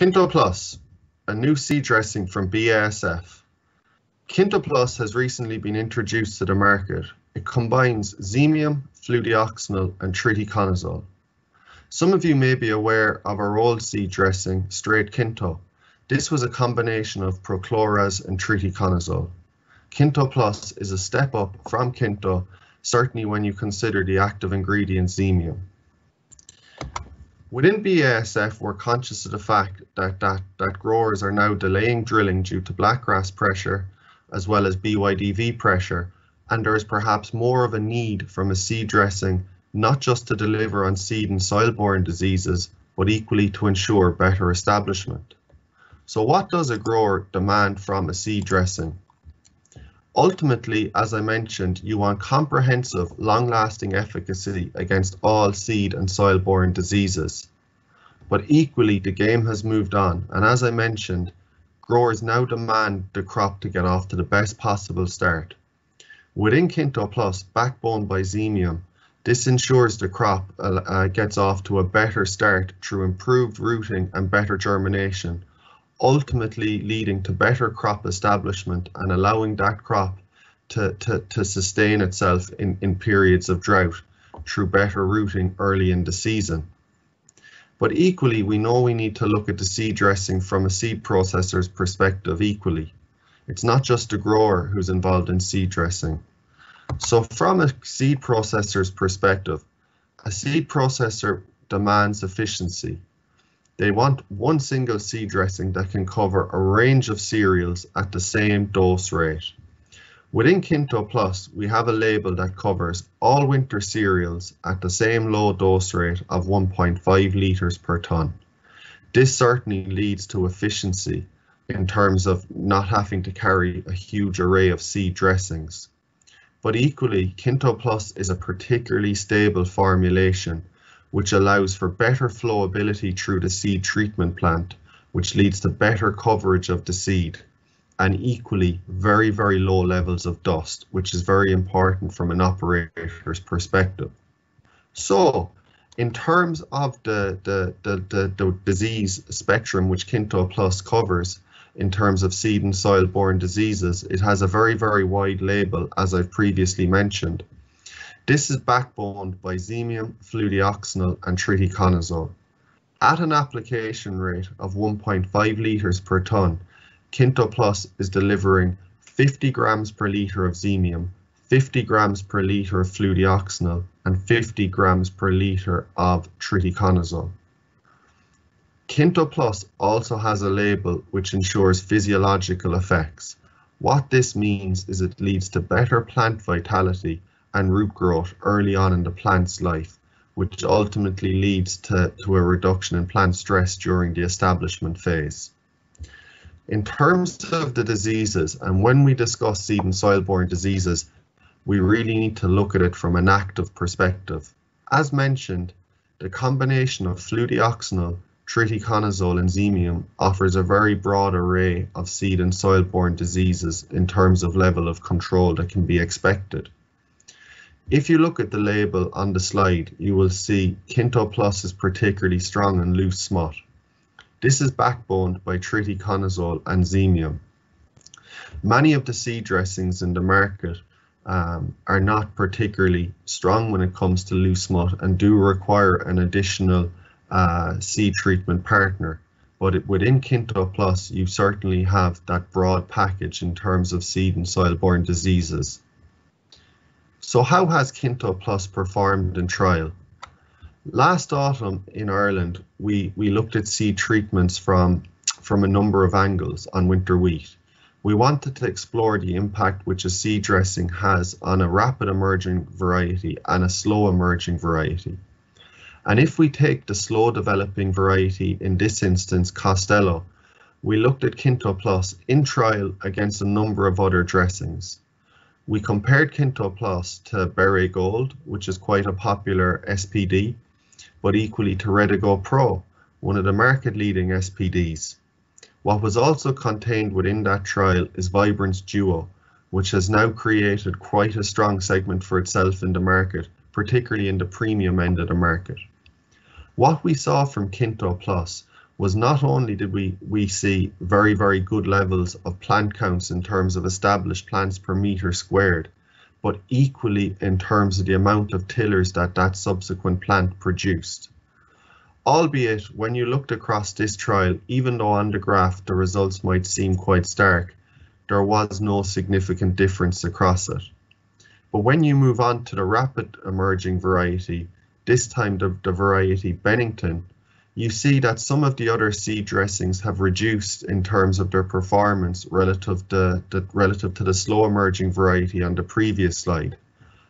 Kinto Plus, a new seed dressing from BASF. Kinto Plus has recently been introduced to the market. It combines xemium, fludioxonil and triticonazole. Some of you may be aware of our old seed dressing, straight Kinto. This was a combination of prochloraz and triticonazole. Kinto Plus is a step up from Kinto, certainly when you consider the active ingredient xemium. Within BASF, we're conscious of the fact that, that, that growers are now delaying drilling due to blackgrass pressure as well as BYDV pressure, and there is perhaps more of a need from a seed dressing not just to deliver on seed and soil-borne diseases, but equally to ensure better establishment. So what does a grower demand from a seed dressing? Ultimately, as I mentioned, you want comprehensive, long-lasting efficacy against all seed and soil-borne diseases. But equally, the game has moved on, and as I mentioned, growers now demand the crop to get off to the best possible start. Within Kinto Plus, backbone by Xemium, this ensures the crop uh, uh gets off to a better start through improved rooting and better germination, ultimately leading to better crop establishment and allowing that crop to, to, to sustain itself in, in periods of drought through better rooting early in the season. But equally, we know we need to look at the seed dressing from a seed processor's perspective equally. It's not just the grower who's involved in seed dressing. So from a seed processor's perspective, a seed processor demands efficiency they want one single seed dressing that can cover a range of cereals at the same dose rate. Within Kinto Plus, we have a label that covers all winter cereals at the same low dose rate of 1.5 litres per tonne. This certainly leads to efficiency in terms of not having to carry a huge array of seed dressings. But equally, Kinto Plus is a particularly stable formulation which allows for better flowability through the seed treatment plant, which leads to better coverage of the seed and equally very, very low levels of dust, which is very important from an operator's perspective. So in terms of the, the, the, the, the disease spectrum which Kinto Plus covers, in terms of seed and soil-borne diseases, it has a very, very wide label, as I've previously mentioned. This is backboned by xemium, fludioxonil and triticonazole. At an application rate of 1.5 litres per tonne, Kinto Plus is delivering 50 grams per litre of xemium, 50 grams per litre of fludioxonil and 50 grams per litre of triticonazole. Kinto Plus also has a label which ensures physiological effects. What this means is it leads to better plant vitality and root growth early on in the plant's life, which ultimately leads to, to a reduction in plant stress during the establishment phase. In terms of the diseases, and when we discuss seed and soil-borne diseases, we really need to look at it from an active perspective. As mentioned, the combination of fludioxonil, triticonazole and xemium offers a very broad array of seed and soil-borne diseases in terms of level of control that can be expected. If you look at the label on the slide, you will see Kinto Plus is particularly strong in loose smut. This is backboned by triticonazole and xemium. Many of the seed dressings in the market um, are not particularly strong when it comes to loose smut and do require an additional uh, seed treatment partner. But within Kinto Plus, you certainly have that broad package in terms of seed and soil-borne diseases. So how has Kinto Plus performed in trial? Last autumn in Ireland, we, we looked at seed treatments from, from a number of angles on winter wheat. We wanted to explore the impact which a seed dressing has on a rapid emerging variety and a slow emerging variety. And if we take the slow developing variety, in this instance Costello, we looked at Kinto Plus in trial against a number of other dressings. We compared Kinto Plus to Beret Gold, which is quite a popular SPD, but equally to Redigo Pro, one of the market leading SPDs. What was also contained within that trial is Vibrance Duo, which has now created quite a strong segment for itself in the market, particularly in the premium end of the market. What we saw from Kinto Plus was not only did we, we see very, very good levels of plant counts in terms of established plants per meter squared, but equally in terms of the amount of tillers that that subsequent plant produced. Albeit, when you looked across this trial, even though on the graph the results might seem quite stark, there was no significant difference across it. But when you move on to the rapid emerging variety, this time the, the variety Bennington, you see that some of the other seed dressings have reduced in terms of their performance relative to, the, relative to the slow emerging variety on the previous slide.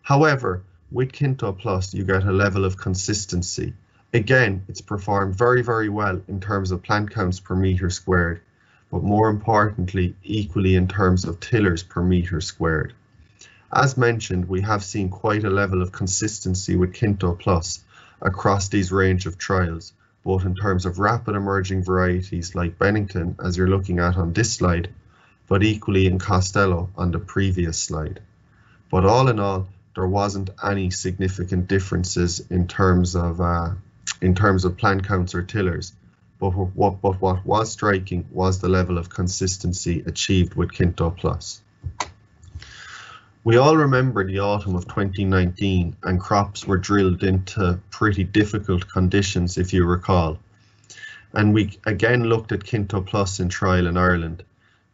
However, with Kinto Plus, you get a level of consistency. Again, it's performed very, very well in terms of plant counts per meter squared, but more importantly, equally in terms of tillers per meter squared. As mentioned, we have seen quite a level of consistency with Kinto Plus across these range of trials, both in terms of rapid emerging varieties like Bennington, as you're looking at on this slide, but equally in Costello on the previous slide. But all in all, there wasn't any significant differences in terms of uh, in terms of plant counts or tillers. But what, but what was striking was the level of consistency achieved with Kinto Plus. We all remember the autumn of 2019 and crops were drilled into pretty difficult conditions if you recall. And we again looked at Kinto Plus in trial in Ireland.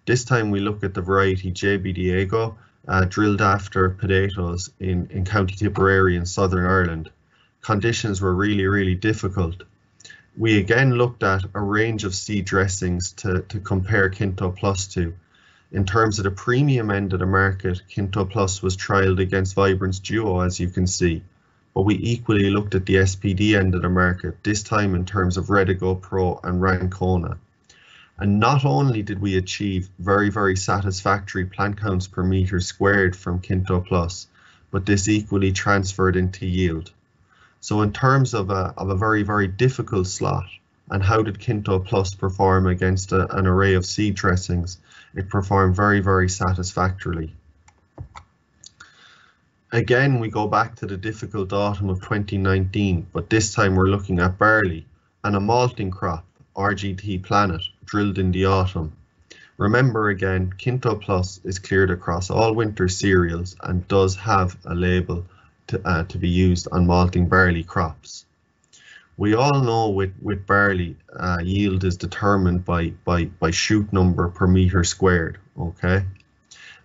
This time we look at the variety JB Diego, uh, drilled after potatoes in, in County Tipperary in Southern Ireland. Conditions were really, really difficult. We again looked at a range of seed dressings to, to compare Kinto Plus to in terms of the premium end of the market, Kinto Plus was trialled against Vibrance Duo, as you can see. But we equally looked at the SPD end of the market, this time in terms of Redigo Pro and Rancona. And not only did we achieve very, very satisfactory plant counts per meter squared from Kinto Plus, but this equally transferred into yield. So in terms of a, of a very, very difficult slot, and how did Kinto Plus perform against a, an array of seed dressings? It performed very, very satisfactorily. Again, we go back to the difficult autumn of 2019, but this time we're looking at barley and a malting crop, RGT Planet, drilled in the autumn. Remember again, Kinto Plus is cleared across all winter cereals and does have a label to, uh, to be used on malting barley crops we all know with, with barley, uh, yield is determined by, by, by shoot number per meter squared, okay?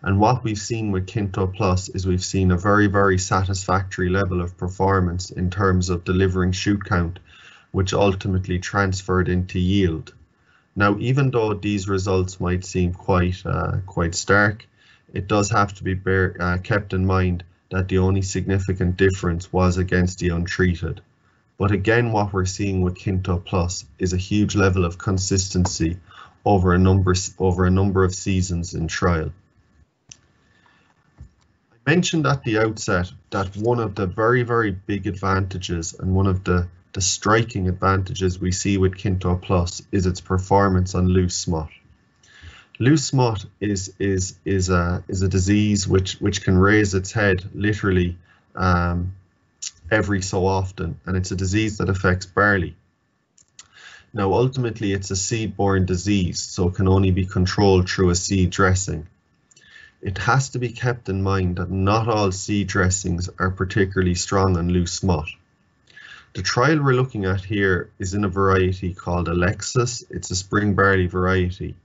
And what we've seen with Kinto Plus is we've seen a very, very satisfactory level of performance in terms of delivering shoot count, which ultimately transferred into yield. Now, even though these results might seem quite, uh, quite stark, it does have to be bear, uh, kept in mind that the only significant difference was against the untreated. But again, what we're seeing with Kinto Plus is a huge level of consistency over a number over a number of seasons in trial. I mentioned at the outset that one of the very, very big advantages and one of the, the striking advantages we see with Kinto Plus is its performance on loose smut. Loose smut is is is a is a disease which which can raise its head literally um, every so often, and it's a disease that affects barley. Now, ultimately, it's a seed-borne disease, so it can only be controlled through a seed dressing. It has to be kept in mind that not all seed dressings are particularly strong on loose smut. The trial we're looking at here is in a variety called Alexis. It's a spring barley variety.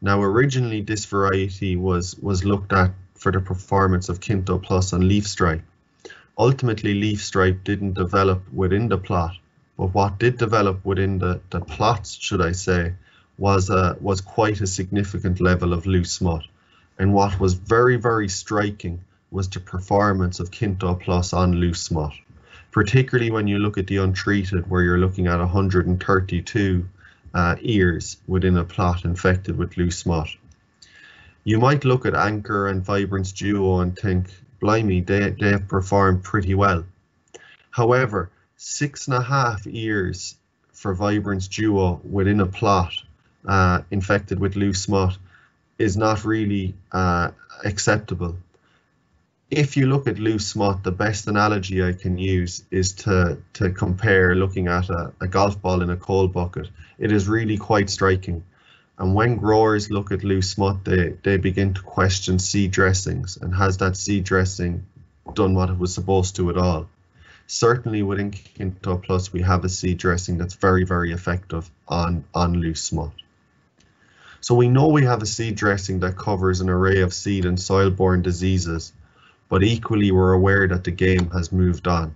Now, originally, this variety was, was looked at for the performance of Kinto Plus on leaf stripe. Ultimately, leaf stripe didn't develop within the plot, but what did develop within the, the plots, should I say, was, uh, was quite a significant level of loose smut. And what was very, very striking was the performance of Kinto Plus on loose smut, particularly when you look at the untreated, where you're looking at 132 uh, ears within a plot infected with loose smut. You might look at Anchor and Vibrance Duo and think, blimey, they, they have performed pretty well. However, six and a half years for Vibrance Duo within a plot uh, infected with loose smut is not really uh, acceptable. if you look at loose smut, the best analogy I can use is to to compare looking at a, a golf ball in a coal bucket. It is really quite striking. And when growers look at loose smut, they, they begin to question seed dressings and has that seed dressing done what it was supposed to at all? Certainly within Kinto Plus, we have a seed dressing that's very, very effective on, on loose smut. So we know we have a seed dressing that covers an array of seed and soil-borne diseases but equally we're aware that the game has moved on.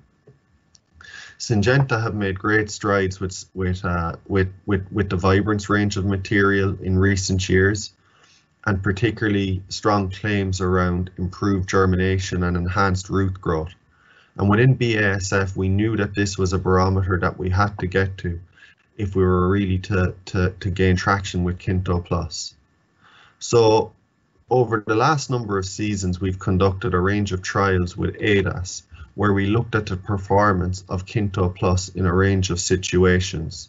Syngenta have made great strides with with uh, with, with with the Vibrance range of material in recent years, and particularly strong claims around improved germination and enhanced root growth. And within BASF, we knew that this was a barometer that we had to get to if we were really to to, to gain traction with Kinto Plus. So over the last number of seasons, we've conducted a range of trials with ADAS, where we looked at the performance of Kinto Plus in a range of situations.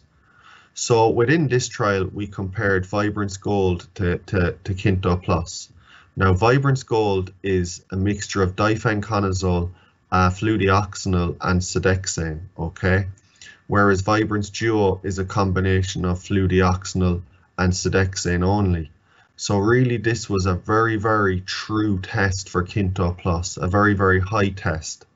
So within this trial, we compared Vibrance Gold to, to, to Kinto Plus. Now, Vibrance Gold is a mixture of difenoconazole, uh, fludioxonil, and sedaxane, okay? Whereas Vibrance Duo is a combination of fludioxonil and sedaxane only. So really this was a very, very true test for Kinto Plus, a very, very high test.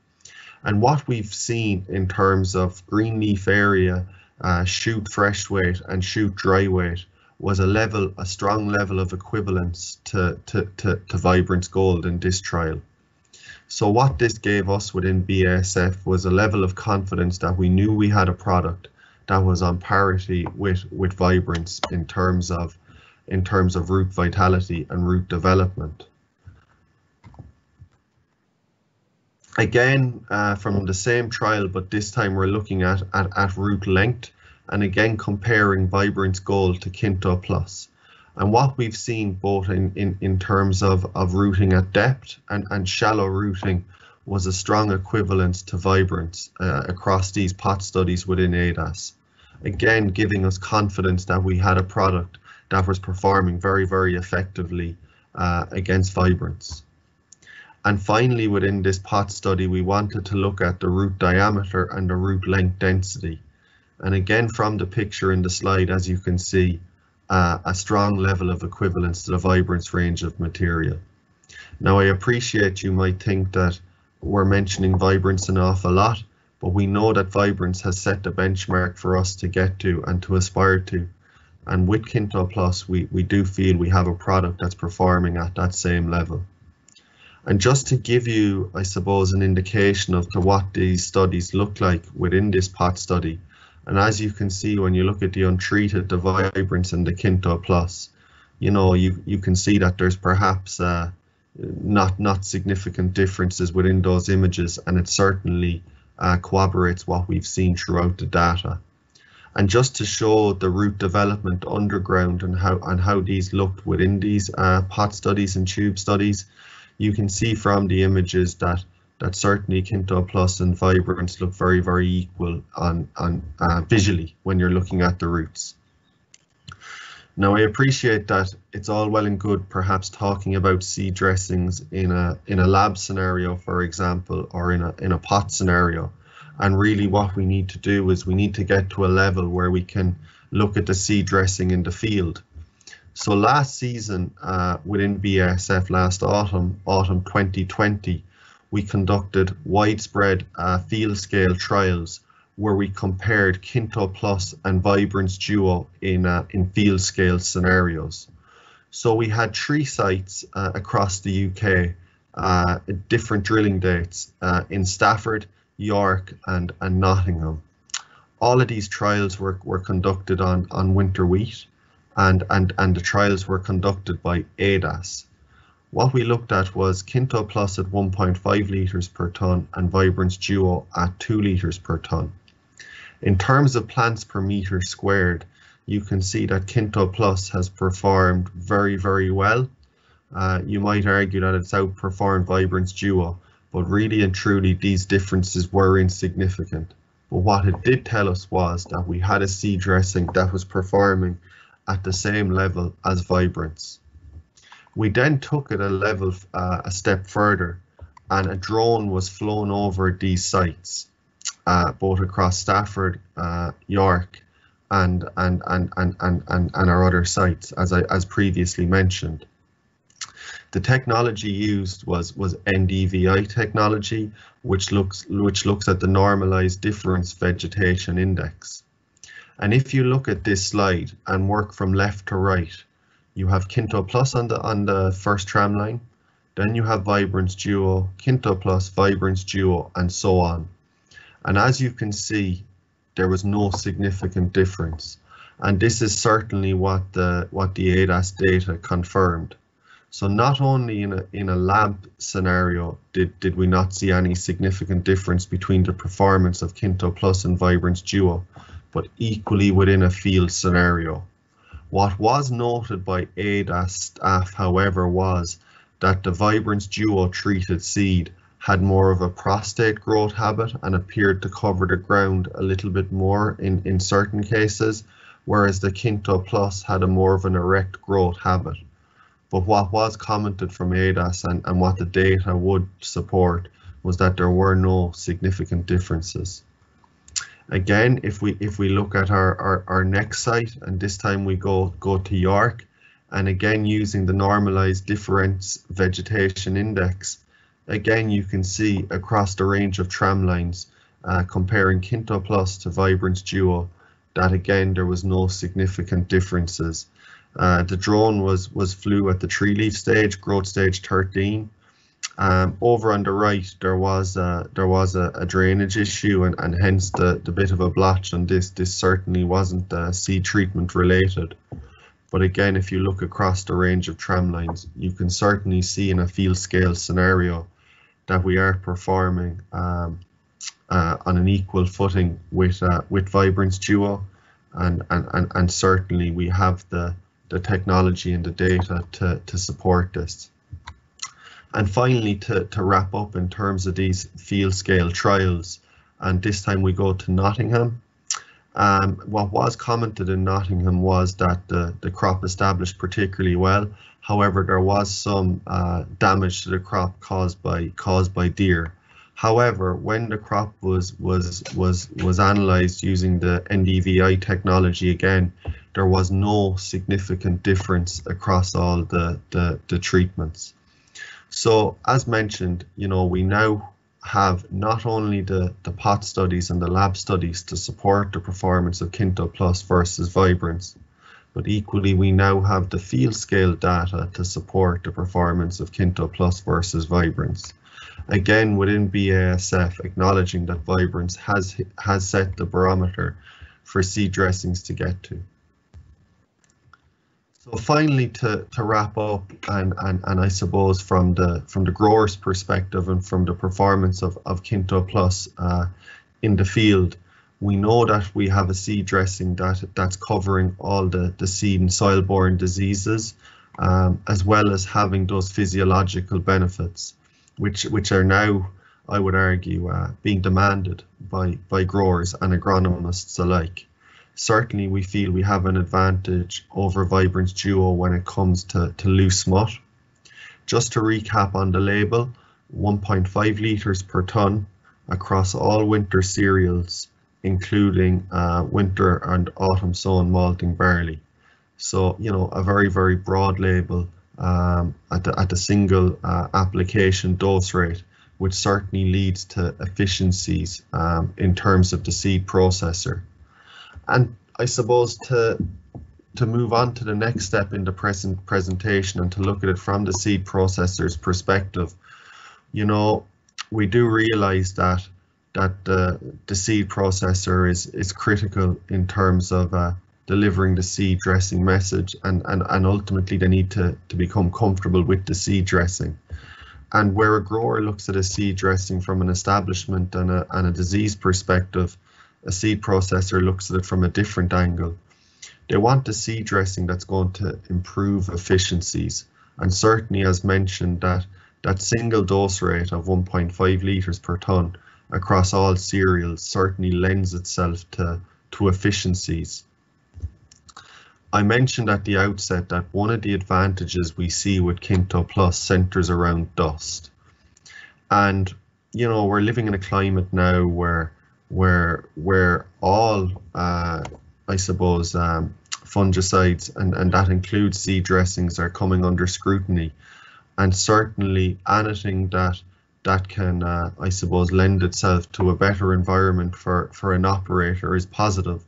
And what we've seen in terms of green leaf area, uh, shoot fresh weight and shoot dry weight was a level, a strong level of equivalence to, to, to, to Vibrance Gold in this trial. So what this gave us within BASF was a level of confidence that we knew we had a product that was on parity with, with Vibrance in terms of in terms of root vitality and root development. Again, uh, from the same trial, but this time we're looking at, at, at root length and again comparing Vibrance Gold to Kinto Plus. And what we've seen both in, in, in terms of, of rooting at depth and, and shallow rooting was a strong equivalence to Vibrance uh, across these pot studies within ADAS. Again, giving us confidence that we had a product that was performing very, very effectively uh, against Vibrance. And finally, within this pot study, we wanted to look at the root diameter and the root length density. And again, from the picture in the slide, as you can see, uh, a strong level of equivalence to the Vibrance range of material. Now, I appreciate you might think that we're mentioning Vibrance an awful lot, but we know that Vibrance has set the benchmark for us to get to and to aspire to. And with Kinto Plus, we, we do feel we have a product that's performing at that same level. And just to give you, I suppose, an indication of to what these studies look like within this pot study, and as you can see when you look at the untreated, the Vibrance and the Kinto Plus, you know, you, you can see that there's perhaps uh, not not significant differences within those images, and it certainly uh, corroborates what we've seen throughout the data. And just to show the root development underground and how and how these looked within these uh, pot studies and tube studies, you can see from the images that that certainly Kinto Plus and Vibrance look very very equal on on uh, visually when you're looking at the roots. Now I appreciate that it's all well and good perhaps talking about seed dressings in a in a lab scenario, for example, or in a in a pot scenario. And really what we need to do is we need to get to a level where we can look at the seed dressing in the field. So last season uh, within BASF last autumn, autumn 2020, we conducted widespread uh, field scale trials where we compared Kinto Plus and Vibrance Duo in, uh, in field scale scenarios. So we had three sites uh, across the UK, uh, different drilling dates uh, in Stafford, York, and, and Nottingham. All of these trials were, were conducted on, on winter wheat and, and, and the trials were conducted by ADAS. What we looked at was Kinto Plus at 1.5 litres per tonne and Vibrance Duo at 2 litres per tonne. In terms of plants per metre squared, you can see that Kinto Plus has performed very, very well. Uh, you might argue that it's outperformed Vibrance Duo, but really and truly these differences were insignificant. But what it did tell us was that we had a seed dressing that was performing at the same level as Vibrance. We then took it a level, uh, a step further, and a drone was flown over these sites, uh, both across Stafford, uh, York, and and, and, and, and, and and our other sites, as I as previously mentioned. The technology used was was NDVI technology, which looks which looks at the normalized difference vegetation index. And if you look at this slide and work from left to right, you have Kinto Plus on the on the first tram line, then you have Vibrance Duo, Kinto Plus, Vibrance Duo, and so on. And as you can see, there was no significant difference. And this is certainly what the what the ADAS data confirmed. So not only in a, in a lab scenario did, did we not see any significant difference between the performance of Kinto Plus and Vibrance Duo, but equally within a field scenario. What was noted by ADAS staff, however, was that the Vibrance Duo treated seed had more of a prostate growth habit and appeared to cover the ground a little bit more in, in certain cases, whereas the Kinto Plus had a more of an erect growth habit. But what was commented from ADAS and, and what the data would support was that there were no significant differences. Again, if we if we look at our, our, our next site and this time we go go to York and again using the normalized difference vegetation index, again you can see across the range of tram lines uh, comparing Kinto Plus to Vibrance Duo that again there was no significant differences uh, the drone was was flew at the tree leaf stage, growth stage 13. Um, over on the right, there was a, there was a, a, drainage issue, and, and hence the, the bit of a blotch on this. This certainly wasn't uh, seed treatment related. But again, if you look across the range of tram lines, you can certainly see in a field scale scenario that we are performing um, uh, on an equal footing with uh, with Vibrance Duo, and, and and and certainly we have the the technology and the data to, to support this. And finally, to, to wrap up in terms of these field scale trials, and this time we go to Nottingham. Um, what was commented in Nottingham was that the, the crop established particularly well. However, there was some uh, damage to the crop caused by caused by deer. However, when the crop was was was was analysed using the NDVI technology again, there was no significant difference across all the, the, the treatments. So as mentioned, you know, we now have not only the, the pot studies and the lab studies to support the performance of Kinto Plus versus Vibrance, but equally we now have the field scale data to support the performance of Kinto Plus versus Vibrance again within BASF acknowledging that Vibrance has has set the barometer for seed dressings to get to. So finally to, to wrap up and, and, and I suppose from the from the grower's perspective and from the performance of, of Kinto Plus uh, in the field, we know that we have a seed dressing that that's covering all the, the seed and soil borne diseases um, as well as having those physiological benefits which which are now, I would argue, uh, being demanded by by growers and agronomists alike. Certainly, we feel we have an advantage over Vibrance Duo when it comes to, to loose smut. Just to recap on the label, 1.5 litres per tonne across all winter cereals, including uh, winter and autumn sown malting barley. So, you know, a very, very broad label um, at, the, at the single uh, application dose rate, which certainly leads to efficiencies um, in terms of the seed processor. And I suppose to to move on to the next step in the present presentation and to look at it from the seed processor's perspective, you know, we do realize that that the, the seed processor is is critical in terms of uh, delivering the seed dressing message and, and, and ultimately they need to, to become comfortable with the seed dressing. And where a grower looks at a seed dressing from an establishment and a, and a disease perspective, a seed processor looks at it from a different angle. They want a seed dressing that's going to improve efficiencies. And certainly, as mentioned, that, that single dose rate of 1.5 litres per tonne across all cereals certainly lends itself to, to efficiencies. I mentioned at the outset that one of the advantages we see with Kinto Plus centers around dust. And you know we're living in a climate now where where where all uh, I suppose um, fungicides and, and that includes seed dressings are coming under scrutiny. And certainly anything that that can uh, I suppose lend itself to a better environment for for an operator is positive.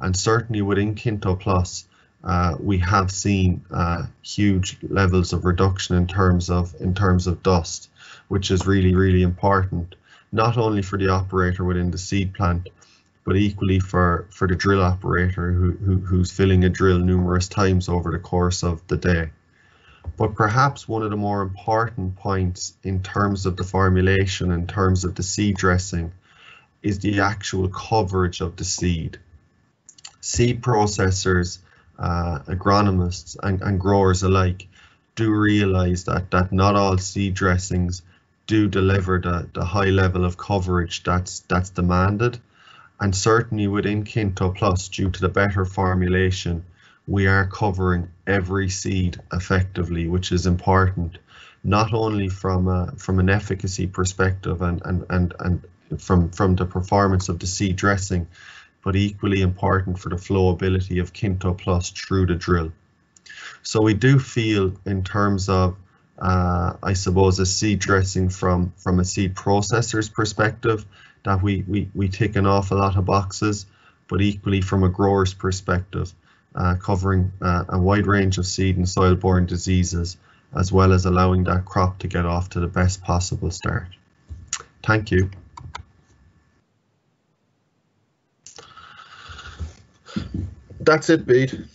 And certainly within Kinto Plus uh, we have seen uh, huge levels of reduction in terms of in terms of dust which is really really important not only for the operator within the seed plant but equally for for the drill operator who, who who's filling a drill numerous times over the course of the day but perhaps one of the more important points in terms of the formulation, in terms of the seed dressing, is the actual coverage of the seed. Seed processors, uh, agronomists and, and growers alike do realize that, that not all seed dressings do deliver the, the high level of coverage that's that's demanded. And certainly within Kinto Plus, due to the better formulation, we are covering every seed effectively, which is important, not only from a, from an efficacy perspective and, and, and, and from, from the performance of the seed dressing, but equally important for the flowability of Kinto Plus through the drill. So we do feel in terms of, uh, I suppose, a seed dressing from, from a seed processor's perspective, that we, we, we tick an awful lot of boxes, but equally from a grower's perspective, uh, covering uh, a wide range of seed and soil-borne diseases, as well as allowing that crop to get off to the best possible start. Thank you. That's it, Bede.